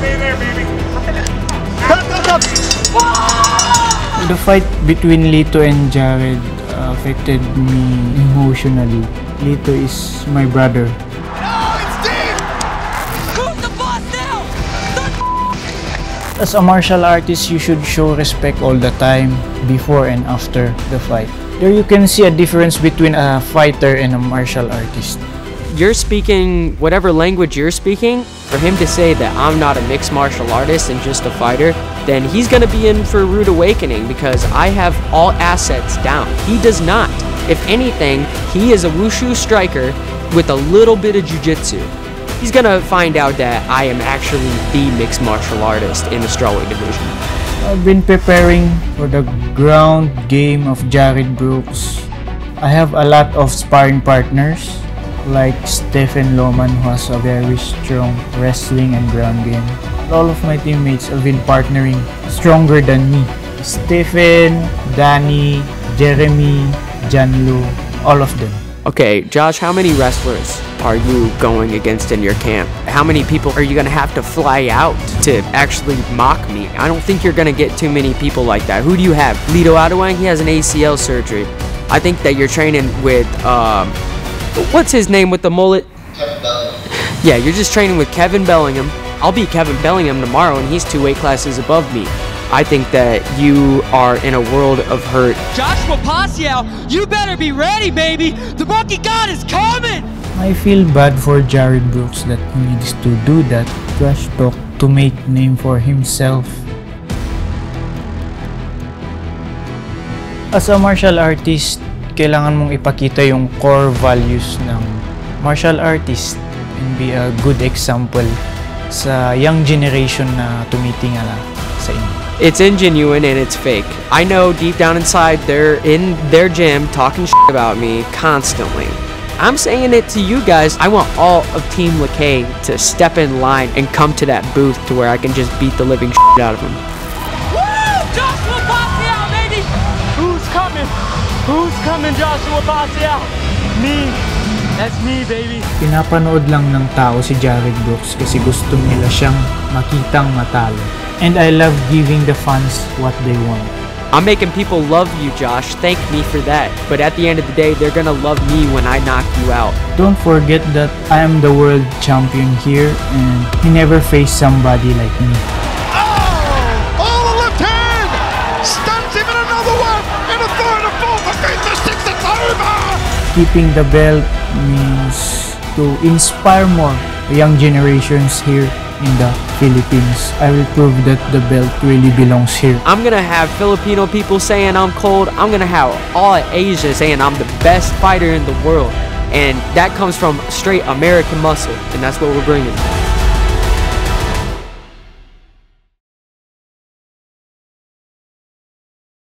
Stay there, baby. The fight between Lito and Jarred uh, affected me emotionally. Lito is my brother. Who's the boss now? As a martial artist, you should show respect all the time, before and after the fight. There you can see a difference between a fighter and a martial artist. You're speaking whatever language you're speaking. For him to say that I'm not a mixed martial artist and just a fighter, then he's gonna be in for a rude awakening because I have all assets down. He does not. If anything, he is a wushu striker with a little bit of jujitsu. He's gonna find out that I am actually the mixed martial artist in the strawweight division. I've been preparing for the ground game of Jarred Brooks. I have a lot of sparring partners like Stephen Loman who has a very strong wrestling and ground game. All of my teammates have been partnering stronger than me. Stephen, Danny, Jeremy, Janlo, all of them. Okay, Josh, how many wrestlers are you going against in your camp? How many people are you gonna have to fly out to actually mock me? I don't think you're gonna get too many people like that. Who do you have? Lito Adiwang, he has an ACL surgery. I think that you're training with, um, what's his name with the mullet? Yeah, you're just training with Kevin Belingon. I'll be Kevin Belingon tomorrow, and he's two weight classes above me. I think that you are in a world of hurt. Joshua Pacio, you better be ready, baby. The monkey god is coming. I feel bad for Jarred Brooks that he needs to do that trash talk to make name for himself. As a martial artist, kailangan mong ipakita yung core values ng martial artist and be a good example sa young generation na tumitingala sa inyo. It's ingenuine and it's fake. I know deep down inside they're in their gym talking shit about me constantly. I'm saying it to you guys. I want all of Team LeKay to step in line and come to that booth to where I can just beat the living shit out of them. Woo! Joshua coming? Who's coming, Joshua Pasiao? Me. That's me, baby. Pinapanood lang ng tao si Jared Brooks kasi gusto nila siyang makitang matalo. And I love giving the fans what they want. I'm making people love you, Josh. Thank me for that. But at the end of the day, they're gonna love me when I knock you out. Don't forget that I am the world champion here and he never faced somebody like me. Keeping the belt means to inspire more young generations here in the Philippines. I will prove that the belt really belongs here. I'm gonna have Filipino people saying I'm cold. I'm gonna have all Asia saying I'm the best fighter in the world. And that comes from straight American muscle. And that's what we're bringing.